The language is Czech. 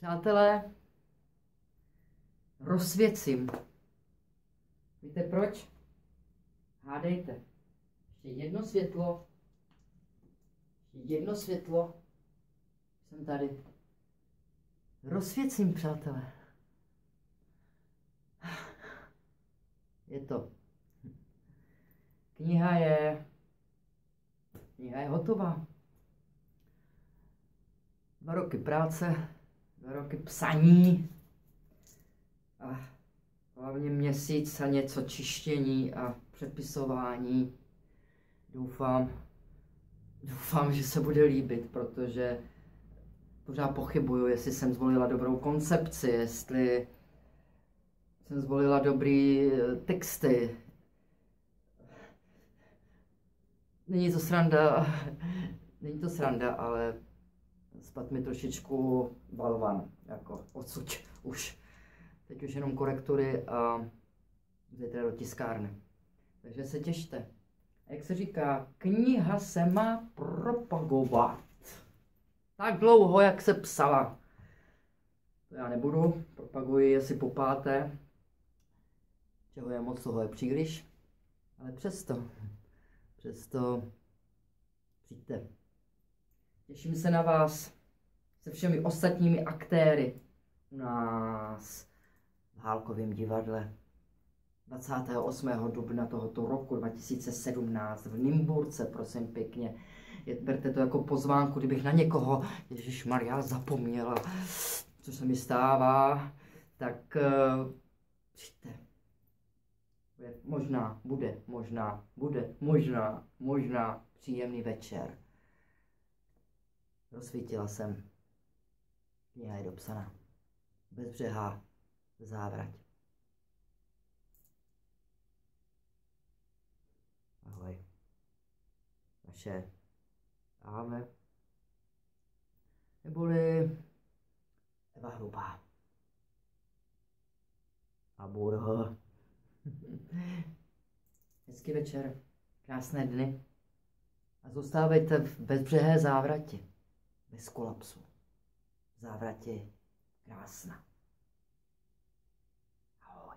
Přátelé, rozsvěcím. Víte proč? Hádejte. Ještě jedno světlo. Ještě jedno světlo. Jsem tady. Rozsvěcím, přátelé. Je to. Kniha je... Kniha je hotová. Dva roky práce, roky psaní a hlavně měsíc a něco čištění a přepisování. Doufám, doufám, že se bude líbit, protože pořád pochybuju, jestli jsem zvolila dobrou koncepci, jestli jsem zvolila dobrý eh, texty. Není to sranda, není to sranda, ale spad mi trošičku balvan, jako odsud už. Teď už jenom korektury a zítra do tiskárny. Takže se těšte. A jak se říká, kniha se má propagovat. Tak dlouho, jak se psala. To já nebudu, propaguji asi po páté. Čeho je moc, toho je příliš. Ale přesto, přesto přijďte. Těším se na vás se všemi ostatními aktéry u nás v Hálkovém divadle 28. dubna tohoto roku 2017 v Nymburce, prosím pěkně. Berte to jako pozvánku, kdybych na někoho, Ježíš Maria, zapomněla, co se mi stává, tak uh, přijďte. Možná, bude, možná, bude, možná, možná příjemný večer. Rozsvítila jsem. Kniha je dopsaná. Bezbřehá závrať. Ahoj. Naše Ave. Neboli Eva Hrubá. A Burho. Hezký večer, krásné dny a zůstávejte v bezbřehé závratě bez kolapsu. V závratě krásna. Ahoj.